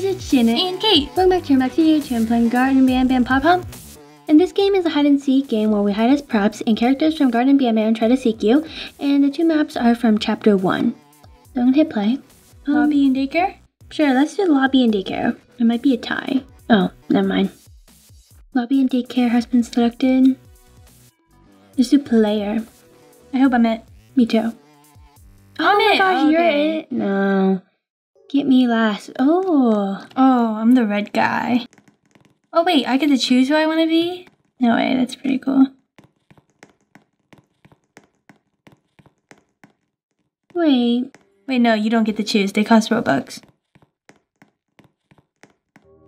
guys, it's Janet. And Kate. Welcome back to your to YouTube. I'm playing Garden Banban Pop Pump. And this game is a hide and seek game where we hide as props and characters from Garden Banban try to seek you. And the two maps are from chapter one. So I'm gonna hit play. Um, Lobby and daycare. Sure, let's do lobby and daycare. It might be a tie. Oh, never mind. Lobby and daycare has been selected. Let's do player. I hope I'm it. Me too. I'm oh my it. gosh, you're it. No. Get me last. Oh. Oh, I'm the red guy. Oh wait, I get to choose who I want to be? No way, that's pretty cool. Wait. Wait, no, you don't get to choose. They cost Robux.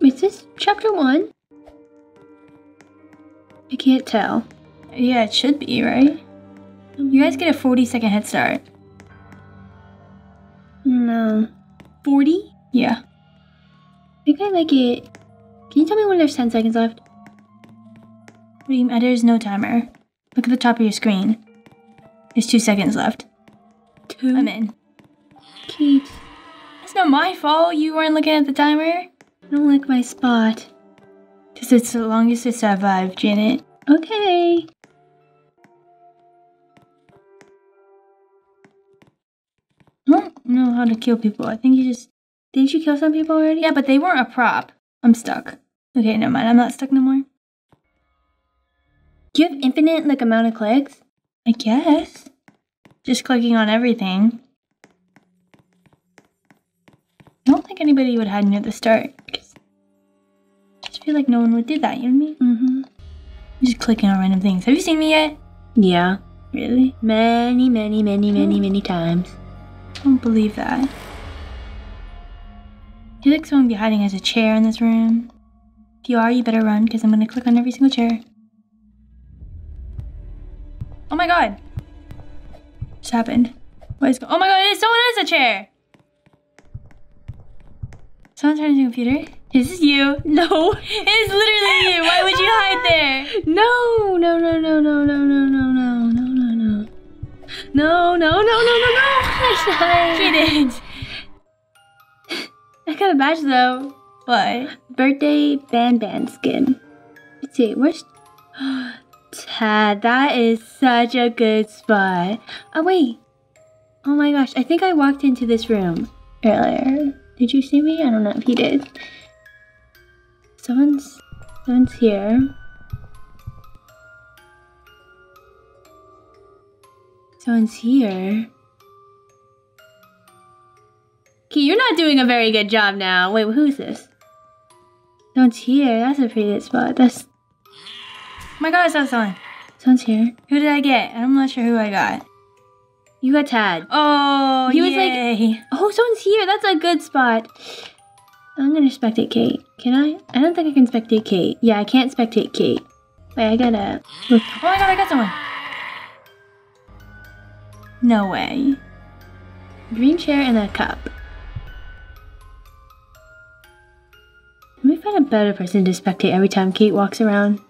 Is this chapter one? I can't tell. Yeah, it should be, right? You guys get a 40 second head start. No. 40? Yeah. I think I like it. Can you tell me when there's 10 seconds left? What do you mean? There's no timer. Look at the top of your screen. There's two seconds left. Two. I'm in. Kate, It's not my fault you weren't looking at the timer. I don't like my spot. Because it's the longest to survive, Janet. Okay. Know how to kill people. I think you just. Didn't you kill some people already? Yeah, but they weren't a prop. I'm stuck. Okay, never mind. I'm not stuck no more. Do you have infinite like amount of clicks? I guess. Just clicking on everything. I don't think anybody would hide near the start. I just feel like no one would do that, you know what I mean? Mm-hmm. Just clicking on random things. Have you seen me yet? Yeah. Really? Many, many, many, many, many times. I don't believe that. You think someone be hiding as a chair in this room? If you are, you better run, because I'm gonna click on every single chair. Oh my god! Just happened. What is go- Oh my god, it is someone is a chair! Someone turned into a computer? Is this you? No. It's literally you! Why would you hide there? No, no, no, no, no, no, no, no, no. No, no, no, no, no, no. I She did. I got a badge though. What? Birthday Banban skin. Let's see, where's Tad? That is such a good spot. Oh wait. Oh my gosh, I think I walked into this room earlier. Did you see me? I don't know if he did. Someone's someone's here. Someone's here. Okay, you're not doing a very good job now. Wait, who's this? Someone's here. That's a pretty good spot. That's Oh my god, I saw someone. someone's here. Who did I get? I'm not sure who I got. You got Tad. Oh, He was like- yay. Oh, someone's here. That's a good spot. I'm gonna spectate Kate. Can I? I don't think I can spectate Kate. Yeah, I can't spectate Kate. Wait, I gotta. Look. Oh my god, I got someone. No way. Green chair and a cup. Let me find a better person to spectate every time Kate walks around.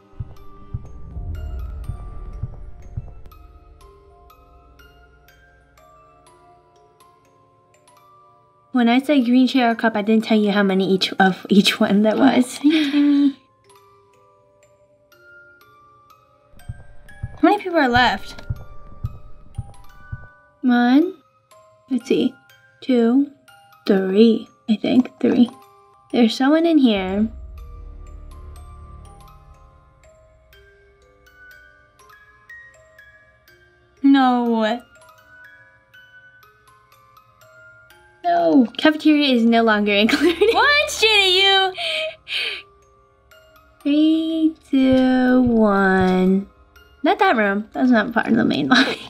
When I said green chair or cup, I didn't tell you how many each of each one oh, was. You kidding me? How many people are left? One, let's see, two, three, I think, three. There's someone in here. No. No, cafeteria is no longer included. What? Shitty you? Three, two, one. Not that room. That's not part of the main lobby.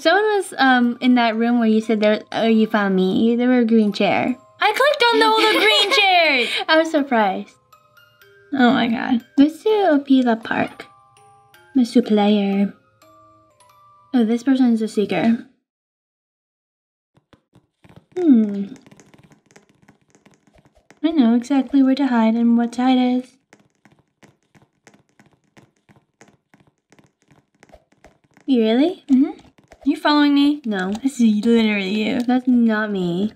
Someone was um in that room where you said there. Oh, you found me. There were a green chair. I clicked on all the green chairs. I was surprised. Oh my god. Do Opila Park. Let's player. Oh, this person is a seeker. Hmm. I know exactly where to hide and what to hide is. You really? Mm-hmm. You following me? No, This is literally you. that's not me.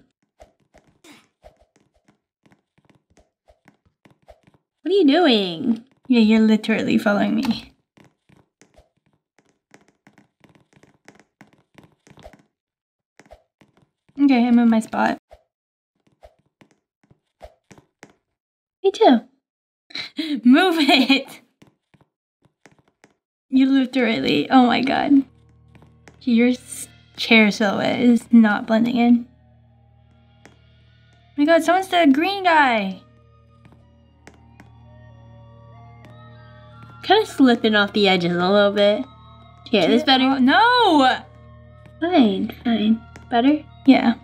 What are you doing? Yeah, you're literally following me. Okay, I'm in my spot. Me too. Move it! You literally, oh my god. Your chair silhouette is not blending in. Oh my god, someone's the green guy! Kind of slipping off the edges a little bit. Yeah, this better. No! Fine, fine. Better? Yeah.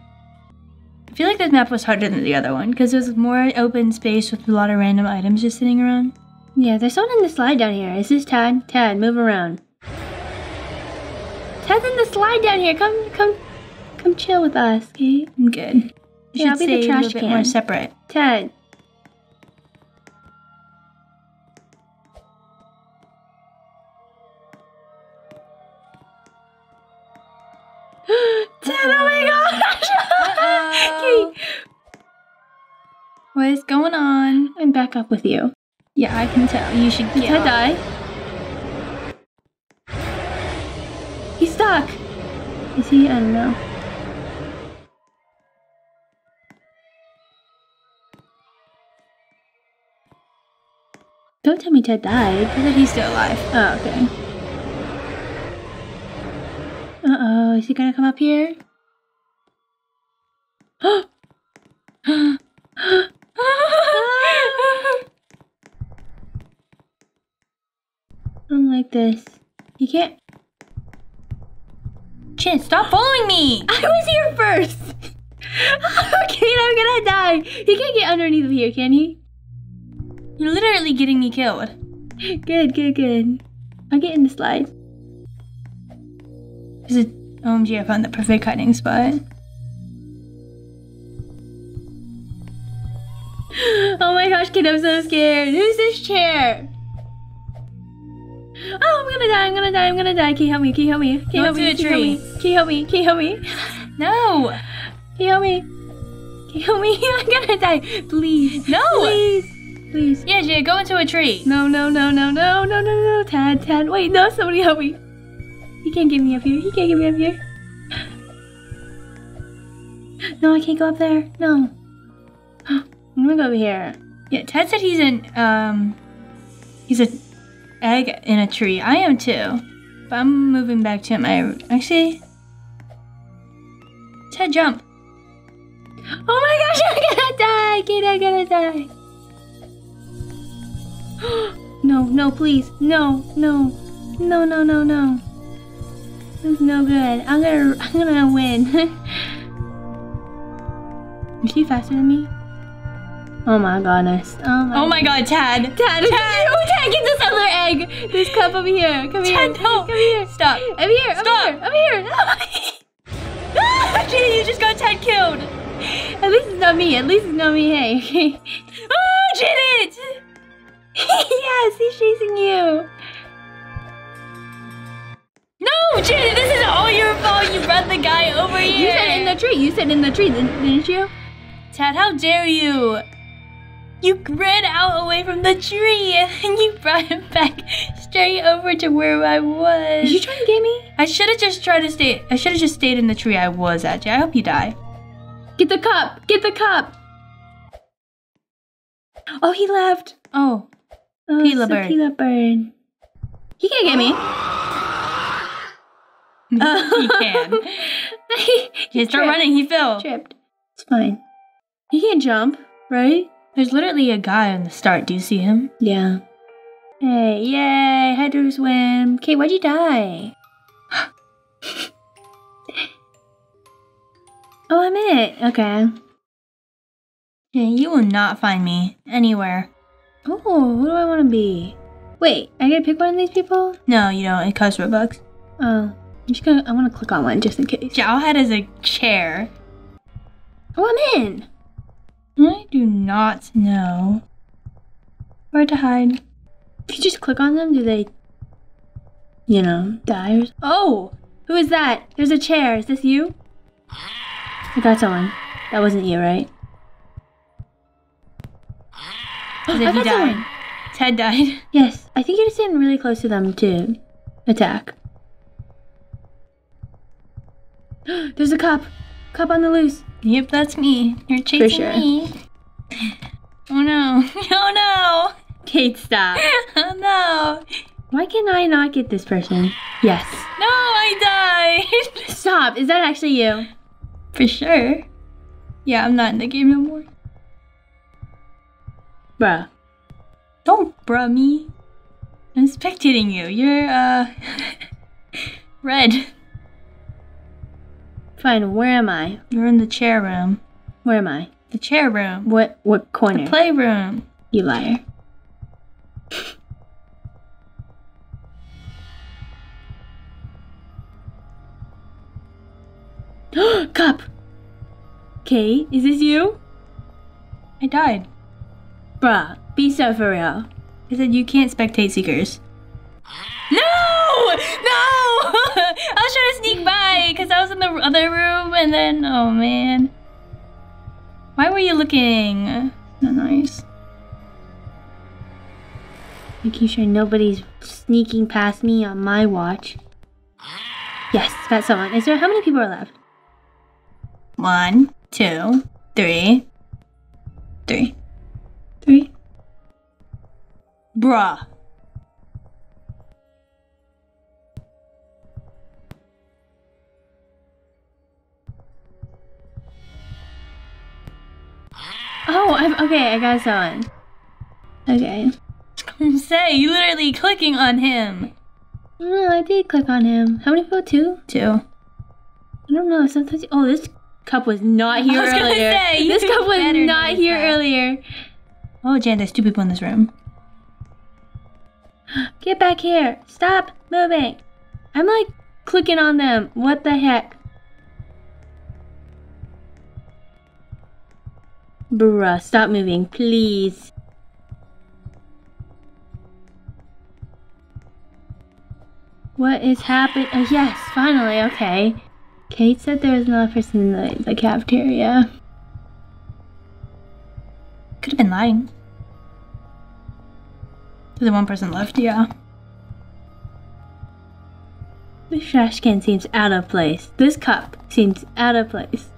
I feel like this map was harder than the other one because there's more open space with a lot of random items just sitting around. Yeah, there's someone in the slide down here. Is this Tad? Tad, move around. Tad's in the slide down here. Come, come, come chill with us, okay? I'm good. You Yeah, I'll should be the stay a trash little bit more separate. Ted. Tad, oh my gosh! What is going on? I'm back up with you. Yeah, I can tell. You should Did get Ted off. die? Stuck. Is he? I don't know. Don't tell me Ted died. I said he's still alive. Oh, okay. Uh oh, is he gonna come up here? I don't like this. You can't. Chin, stop following me! I was here first! okay, I'm gonna die. He can't get underneath of here, can he? You're literally getting me killed. Good, good, good. I'll get in the slide. Is it oh, OMG, I found the perfect hiding spot. Oh my gosh, kid, I'm so scared. Who's this chair? Oh, I'm gonna die, I'm gonna die, I'm gonna die. Can you help me? Can you help me? Can you help me? Can you help me? tree. Can you help me? Can you help me? No! Can you help me? Can you help me? I'm gonna die. Please. No! Please. Please. Yeah, Jay, go into a tree. No, no, no, no, no, no, no, no. Tad, Tad. Wait, no, somebody help me. He can't get me up here. He can't get me up here. No, I can't go up there. No. I'm gonna go over here. Yeah, Ted said he's an um he's a egg in a tree. I am too. But I'm moving back to my actually Ted jump. Oh my gosh, I'm gonna die! Kid, I'm gonna die. no, no, please. No, no. No, no, no, no. This is no good. I'm gonna, I'm gonna win. is she faster than me? Oh my goodness. Oh my Oh my god, Tad! Dad, Dad, oh, Dad, get this other egg. This cup over here. Come here. Dad, no. Come here. Stop. Over here. Stop. Over here. Over here. Jay, you just got Ted killed! At least it's not me. At least it's not me. Hey. Oh, Janet! yes, he's chasing you. No, Janet, this is all your fault. You brought the guy over here. You said in the tree. You said in the tree, didn't, didn't you? Tad, how dare you? You ran out away from the tree and you brought him back straight over to where I was. Did you try to get me? I should have just tried to stay. I should have just stayed in the tree I was at. I hope you die. Get the cup. Get the cup. Oh, he left. Oh, Oh, Pila bird. Pila bird. He can't get me. he can. he He start tripped. running. He fell. Tripped. It's fine. He can't jump, right? There's literally a guy on the start. Do you see him? Yeah. Hey, yay! Had to swim. Okay, why'd you die? oh, I'm in it. Okay. Yeah, you will not find me anywhere. Oh, who do I want to be? Wait, I gotta pick one of these people? No, you don't. It costs Robux. Oh, I'm just gonna. I want to click on one just in case. Jowhead is a chair. Oh, I'm in. I do not know where to hide. If you just click on them, do they, you know, die? Or... Oh, who is that? There's a chair. Is this you? I got someone. That wasn't you, right? Because I got someone. died, Ted died. Yes, I think you're just getting really close to them to attack. There's a cop. Cop on the loose. Yep, that's me. You're chasing sure. me. Oh no. Oh no. Kate, stop. Oh no. Why can I not get this person? Yes. No, I died. Stop. Is that actually you? For sure. Yeah, I'm not in the game no more. Bruh. Don't bruh me. I'm spectating you. You're, uh. red. Fine, where am I? You're in the chair room. Where am I? The chair room. What what corner? The Playroom. you liar. Cup. Kate, is this you? I died. Bruh, be so for real. I said you can't spectate seekers. Because I was in the other room and then, oh man. Why were you looking? Not nice. Making sure nobody's sneaking past me on my watch. Yes, that's someone. Is there how many people are left? One, two, three, three, three. Bruh. I'm okay. I got someone. Okay. Say, you literally clicking on him. No, I did click on him. How many people? Two? Two. I don't know. Sometimes. Oh, this cup was not here I was gonna earlier. say, you this cup was not here that. earlier. Oh, Jan, there's two people in this room. Get back here. Stop moving. I'm like clicking on them. What the heck? Bruh, stop moving, please. What is happening? Oh, yes, finally, okay. Kate said there was another person in the, the cafeteria. Could have been lying. There's one person left, yeah. This trash can seems out of place. This cup seems out of place.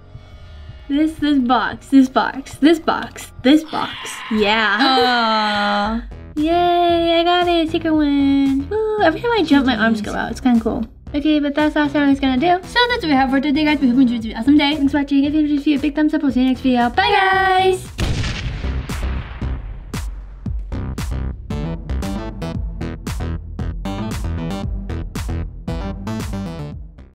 This this box, this box, this box, this box. Yeah. Aww. Yay, I got it. Secret one. Woo. Every time I jump, my arms go out. It's kind of cool. Okay, but that's all Sarah's gonna do. So that's what we have for today, guys. We hope you enjoyed this awesome day. Thanks for watching. If you enjoyed this video, big thumbs up. We'll see you next video. Bye, guys.